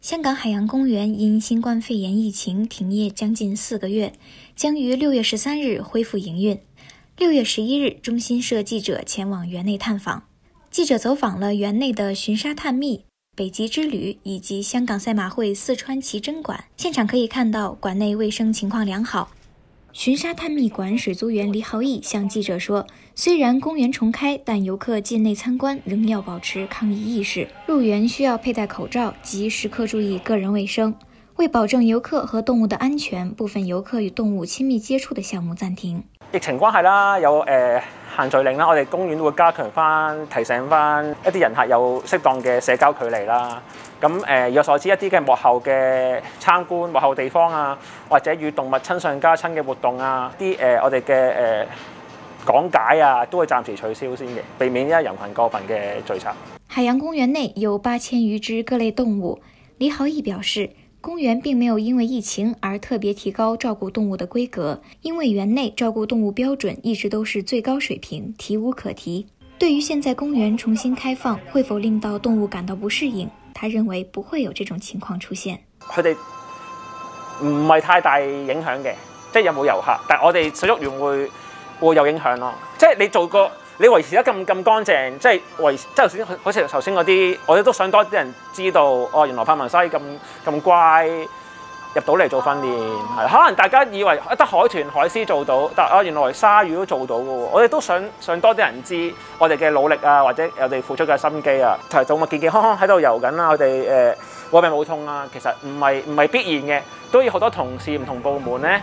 香港海洋公园因新冠肺炎疫情停业将近四个月，将于六月十三日恢复营运。六月十一日，中新社记者前往园内探访，记者走访了园内的巡沙探秘、北极之旅以及香港赛马会四川奇珍馆。现场可以看到，馆内卫生情况良好。巡沙探秘馆水族员李浩义向记者说：“虽然公园重开，但游客进内参观仍要保持抗疫意识，入园需要佩戴口罩及时刻注意个人卫生。为保证游客和动物的安全，部分游客与动物亲密接触的项目暂停。疫情關係啦，有誒限聚令啦，我哋公園都會加強翻，提醒翻一啲人客有適當嘅社交距離啦。咁誒，我所知一啲嘅幕後嘅參觀幕後地方啊，或者與動物親上加親嘅活動啊，啲誒我哋嘅誒講解啊，都會暫時取消先嘅，避免一人群過分嘅聚集。海洋公園內有八千餘隻各類動物，李豪毅表示。公園並沒有因為疫情而特別提高照顧動物的規格，因為園內照顧動物標準一直都是最高水平，提无可提。對於現在公園重新開放，會否令到動物感到不適應？他認為不會有這種情況出現。佢哋唔係太大影響嘅，即係有冇遊客，但係我哋水族園會會有影響咯。即係你做個。你維持得咁咁乾淨，即係維即係頭先好似頭先嗰啲，我哋都想多啲人知道，哦，原來柏文西咁咁乖，入到嚟做訓練，係可能大家以為得海豚、海獅做到，但啊原來鯊魚都做到嘅喎，我哋都想想多啲人知我哋嘅努力啊，或者我哋付出嘅心機啊，同埋動物健健康康喺度遊緊啦，我哋誒冇病冇痛啊，其實唔係唔係必然嘅，都要好多同事唔同部門咧，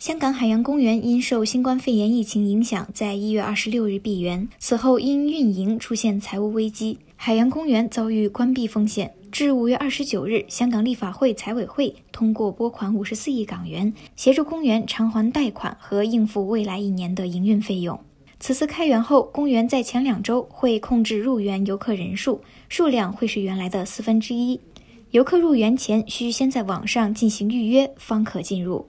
香港海洋公园因受新冠肺炎疫情影响，在一月二十六日闭园，此后因运营出现财务危机，海洋公园遭遇关闭风险。至五月二十九日，香港立法会财委会通过拨款五十四亿港元，协助公园偿还贷款和应付未来一年的营运费用。此次开园后，公园在前两周会控制入园游客人数，数量会是原来的四分之一。游客入园前需先在网上进行预约，方可进入。